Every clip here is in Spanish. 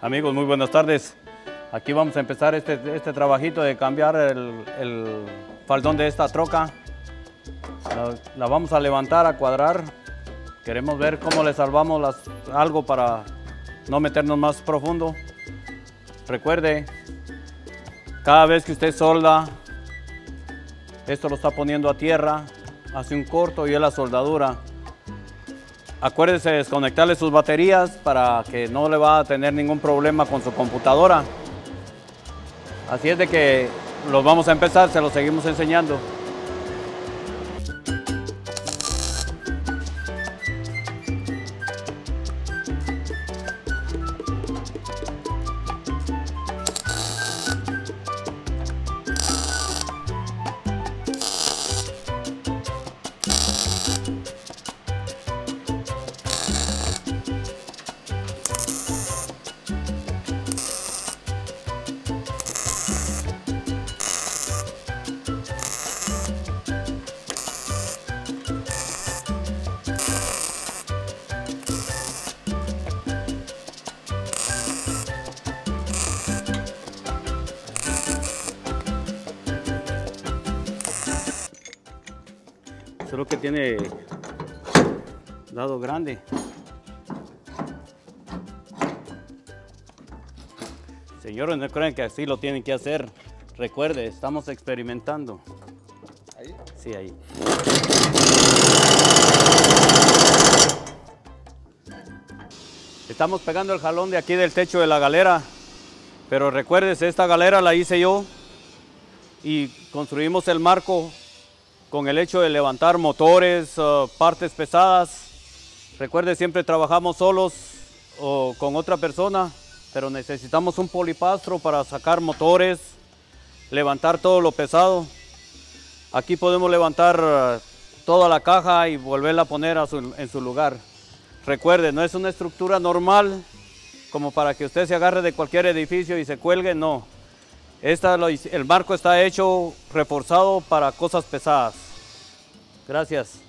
Amigos, muy buenas tardes. Aquí vamos a empezar este, este trabajito de cambiar el, faldón de esta troca. La, vamos a levantar, a cuadrar. Queremos ver cómo le salvamos algo para no meternos más profundo. Recuerde, cada vez que usted solda, esto lo está poniendo a tierra, hace un corto y es la soldadura. Acuérdese de desconectarle sus baterías para que no le va a tener ningún problema con su computadora. Así es de que los vamos a empezar, se los seguimos enseñando. Solo que tiene lado grande. Señores, no creen que así lo tienen que hacer. Recuerde, estamos experimentando. Ahí. Sí, ahí. Estamos pegando el jalón de aquí del techo de la galera. Pero recuérdese, esta galera la hice yo y construimos el marco con el hecho de levantar motores, uh, partes pesadas. Recuerde, siempre trabajamos solos o con otra persona, pero necesitamos un polipastro para sacar motores, levantar todo lo pesado. Aquí podemos levantar uh, toda la caja y volverla a poner en su lugar. Recuerde, no es una estructura normal como para que usted se agarre de cualquier edificio y se cuelgue, no. Esta el marco está hecho reforzado para cosas pesadas. Gracias.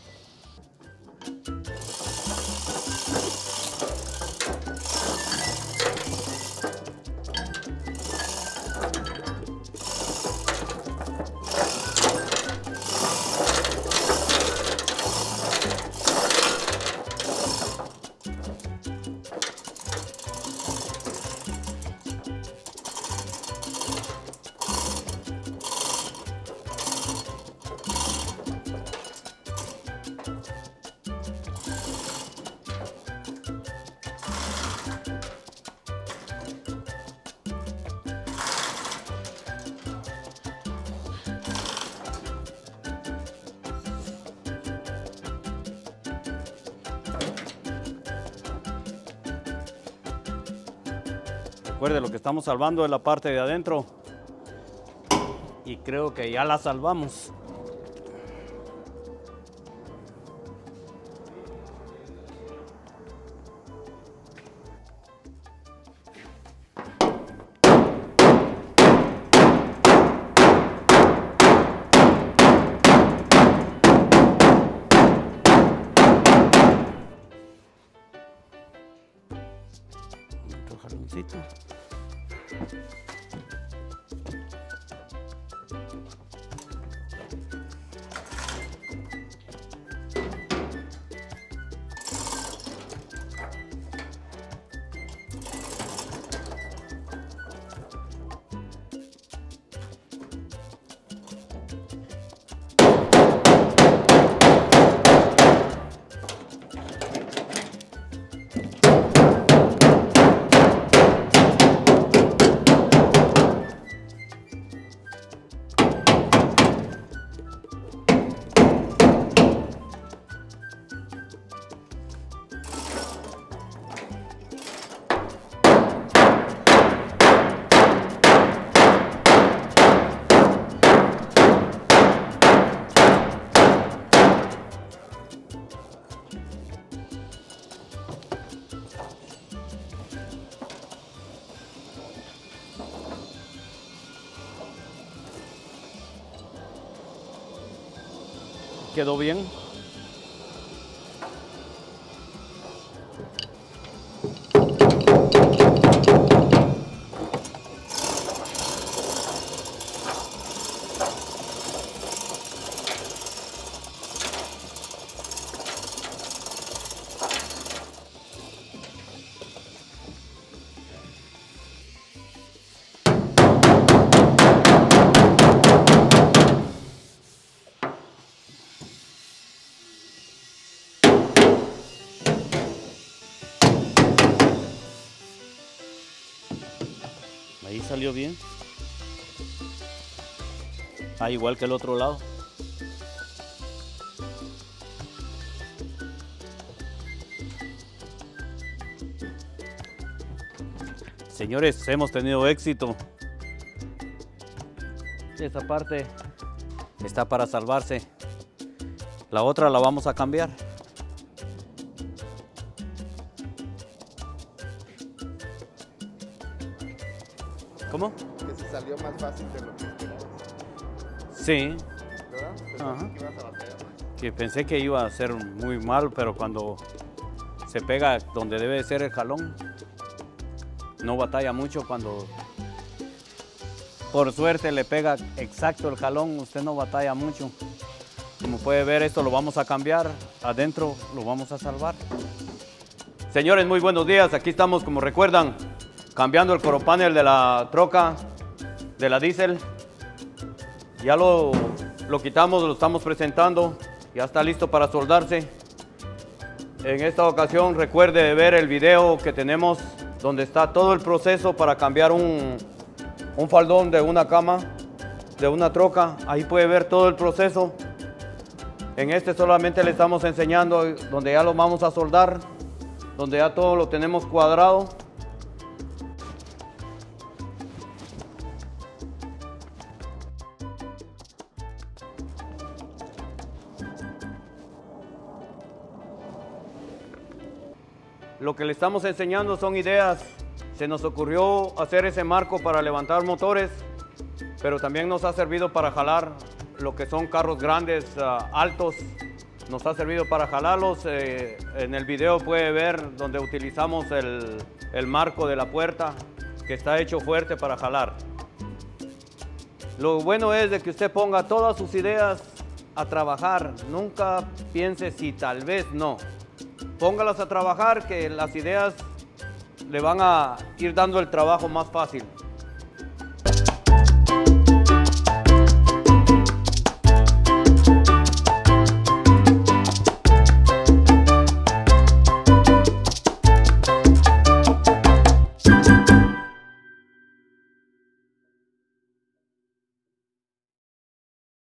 Recuerde, lo que estamos salvando es la parte de adentro. Y creo que ya la salvamos. ¿Quedó bien? Salió bien. Ah, igual que el otro lado. Señores, hemos tenido éxito. Esta parte está para salvarse. La otra la vamos a cambiar. ¿Cómo? Que se salió más fácil de lo que esperabas. Sí, ¿Verdad? Ajá. que ibas a batallar más. que pensé que iba a ser muy mal, pero cuando se pega donde debe de ser el jalón, no batalla mucho cuando por suerte le pega exacto el jalón, usted no batalla mucho. Como puede ver, esto lo vamos a cambiar, adentro lo vamos a salvar. Señores, muy buenos días. Aquí estamos, como recuerdan, cambiando el coropanel de la troca, de la diésel. Ya lo, lo quitamos, lo estamos presentando. Ya está listo para soldarse. En esta ocasión recuerde de ver el video que tenemos donde está todo el proceso para cambiar un, un faldón de una cama, de una troca. Ahí puede ver todo el proceso. En este solamente le estamos enseñando donde ya lo vamos a soldar, donde ya todo lo tenemos cuadrado. Lo que le estamos enseñando son ideas. Se nos ocurrió hacer ese marco para levantar motores, pero también nos ha servido para jalar lo que son carros grandes, ah, altos. Nos ha servido para jalarlos. eh, en el video puede ver donde utilizamos el, el marco de la puerta, que está hecho fuerte para jalar. Lo bueno es de que usted ponga todas sus ideas a trabajar. Nunca piense si tal vez no. Póngalas a trabajar que las ideas le van a ir dando el trabajo más fácil.